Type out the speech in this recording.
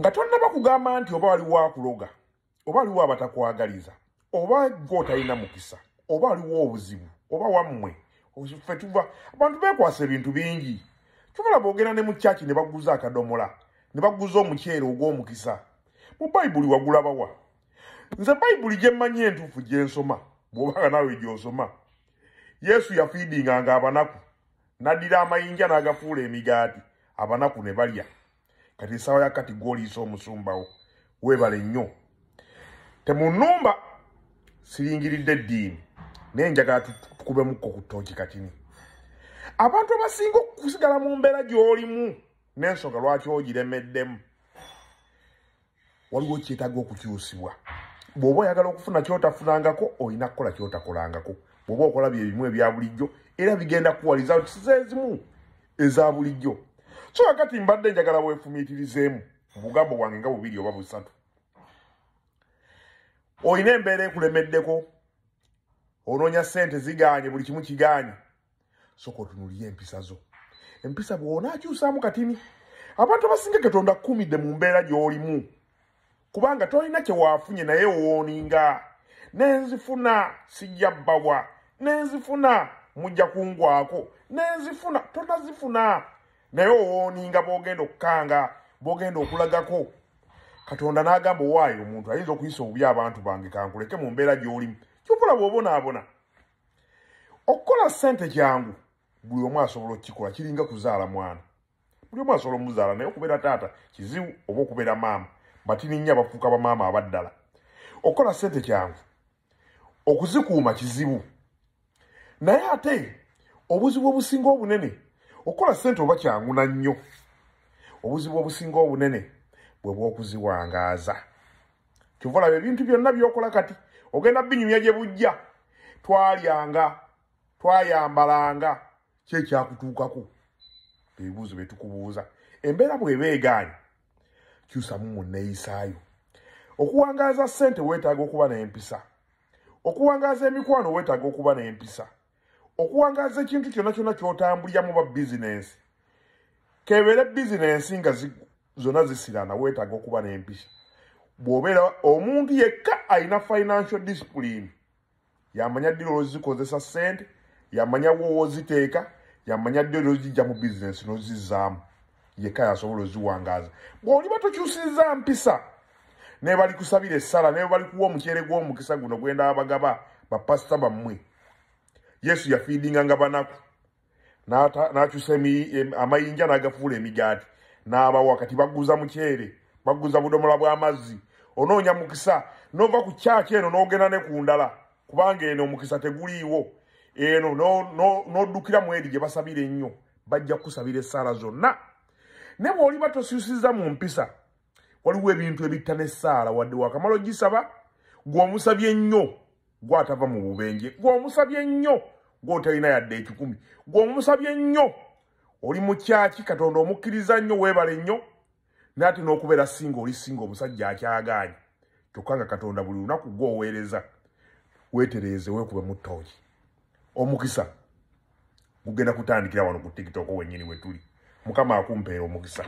nga tonnaba kugamba nti oba waliwo akuloga oba waliwo abatakwagaliza oba gweotalina mukisa oba waliwo obuzibu oba wammwe ffe tuva abantu beekwasa ebintu bingi. Kyobalaba ogenda ne mu kyaki ne baguza akadomola ne baguza omuceere ogw'omukisa. Mu bayibuli wagulabawa nze bayibuli gye mmanyi entuufu gye nsoma bw'obanga naawe gy'osoma. Yesu yafiidinganga abanaku n'addira amayinja n'agafuula emigaati abanaku ne balya kati essaawa yakati gw'oliisa omusumbawo weebale nnyo. Temunnumba siringiridde eddiini naye njagala tukubemukko ku ttooki katini abantu abasinga okusigala mu mbeera gy'olimu n'ensonga lwaki ogiremeddemu? Waliwo kyetaaga okukyusibwa. Bw'oba oyagala okufuna kyotafunangako olina kukola kyotakolangako. Bw'oba okola bye bimu ebya bulijjo era bigenda kuwaliza nti sizeezimu eza bulijjo so kakati mbadde njagala bwefumiitirizeemu mu bugambo bwange nga bubiri oba busatu. Olina embeera ekulemeddeko onoonya ssente zigaanye buli kimu kigaanye soka otunulire empisa zo. Empisa bw'onaakyusaamu katini abantu abasinga katonda kkumidde mu mbeera gy'olimu kubanga tolina kyewaafunye naye owooninga nenzifuna sijja bbawa nenzifuna mujja kungwako. Nenzifuna tonazifuna naye owooninga bw'ogenda okukanga bw'ogenda okulagako katonda n'agamba owaayo omuntu ayinza okuyisa obubi abantu bange kankuleke mu mbeera gy'olimu. Kyofula bw'obonaabona okukola ssente kyangu buli omu asobola okukikola kiringa kuzaala mwana. Buli omu asobola omuzaala naye okubeera taata kizibu oba okubeera maama batini nnyo abafuuka bamaama abaddala. Okukola ssente kyangu okuzikuuma kizibu. Naye ate obuzibu obusinga obunene okukola ssente oba kyangu na nnyo obuzibu obusinga obunene bwe bw'okuziwangaaza. Kyova olaba ebintu byonna by'okola kati ogenda binyumya gye bujja twalyanga twayambalanga kyekyakutuukako ebibuuzo bye tukubuuza embeera bw'eba egaanye kyusamu mu nneeyisaayo. Okuwangaaza ssente weetaaga okuba n'empisa okuwangaaza emikwano weetaaga okuba n'empisa okuwangaaza ekintu kyonna kyonna ky'otambuliramu ba bizinensi kebeere bizinensi nga zonna zisirana weetaaga okuba n'empisa. Bw'obeera omuntu yekka alina financial discipline yamanya ddiro lwozikozesa ssente yamanya wooziteeka yamanya ddiro lwozijja mu bizinensi n'ozizzaamu yekka yasobola oziwangaaza bw'oliba tokyusizza mpisa naye bali kusabira essala naye bali kuwa omukyere gw'omukisa guno gwenda abagaba bapasita bammwe yesu yafiidinganga banaku. N'akyusa amayinja n'agafuula emigaati. N'abawa kati baguza mukyere baguza budomola bw'amazzi onoonya mukisa n'ova ku kyaki eno n'ogenda ne ku ndala. Kubanga eno omukisa teguliiwo. Eno n'oddukira mu eri gye basabira ennyo bajja kukusabira essaala zonna. Naye bw'oliba tosyusizza mu mpisa waliwo ebintu ebitta n'essaala wadde wakamala ogisaba gw'omusabye ennyo gw'atava mu bubenje gw'omusabye ennyo gw'otalina yadde ekikumi gw'omusabye ennyo. Oli mu kyaki? Katonda omukkiriza nnyo weebale nnyo. Naye ate n'okubeera singa oli singa omusajja akyagaanye. Kyokka nga katonda buli lunaku gw'oweereza weetereeze weekube mu ttooki omukisa gugenda kutandikira wano ku tikitoko wennyini we tuli. Mukama akumpeera omukisa